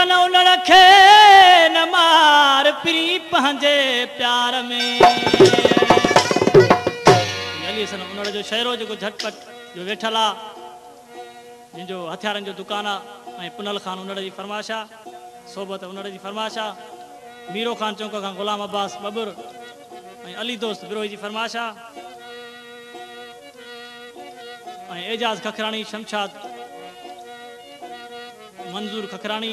जंहिंजो हथियारनि जो दुकान आहे ऐं पुनल ख़ान जी फरमाश आहे सोबत उन जी फरमाश आहे मीरो ख़ान चौक खां गुलाम अब्बास बबुर ऐं अली दोस्त बिरोह जी फरमाश आहे ऐं एजाज़ खखराणी शमशाद मंज़ूर खखराणी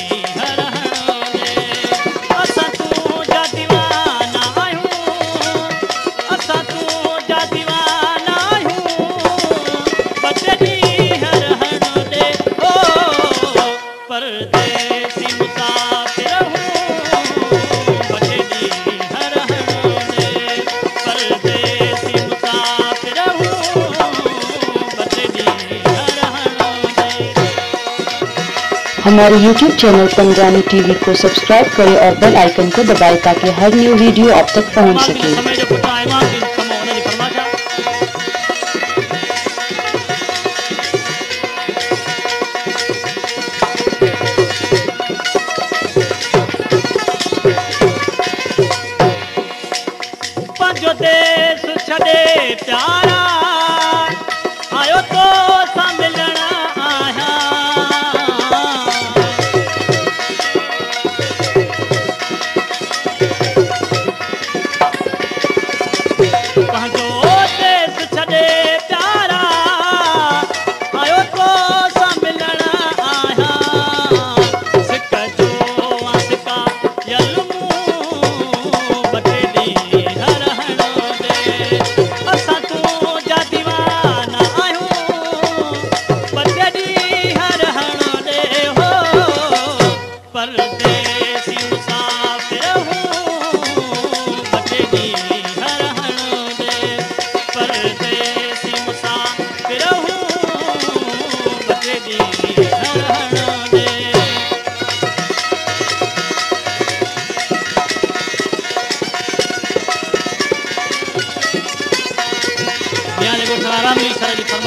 हमारे YouTube चैनल पंजानी टीवी को सब्सक्राइब करें और बेल आइकन को दबाएं ताकि हर न्यू वीडियो आप तक पहुंच सके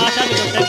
啊！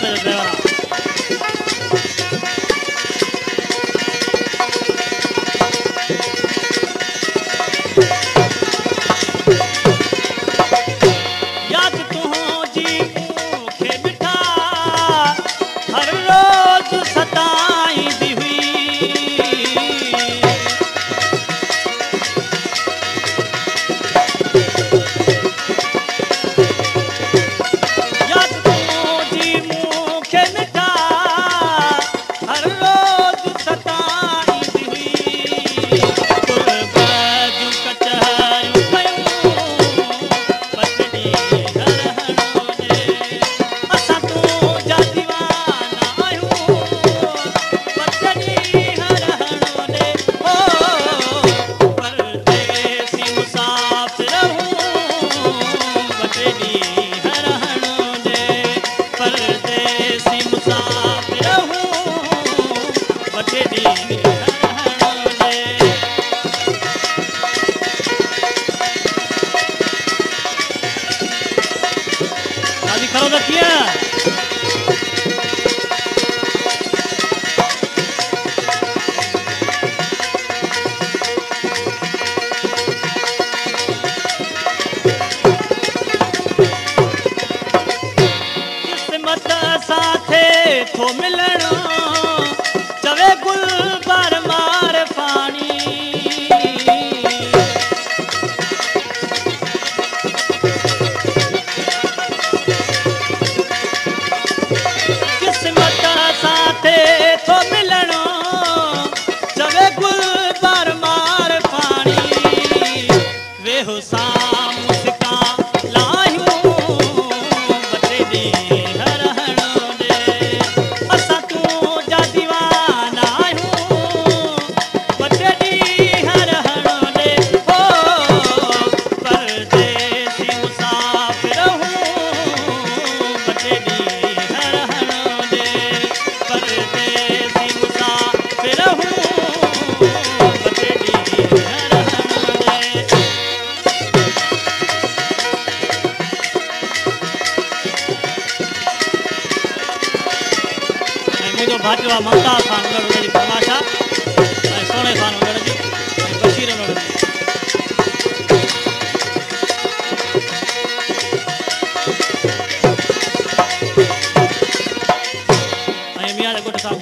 सेवा मंगता स्थान हुनजी परमाश आहे ऐं सोणे स्थान हुनजी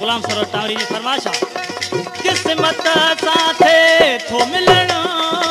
गुलाम सरोवर टावरी जी फरमाइश आहे किस्मत सां थे थो मिलणु